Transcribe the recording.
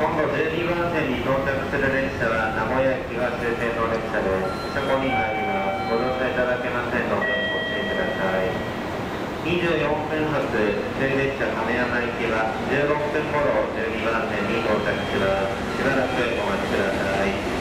今後12番線に到着する列車は名古屋駅は終点の列車です。車庫に入りますご乗車いただけませんのでご注意ください。24分発終列車亀山行きは16分頃12番線に到着します。しばらくお待ちください。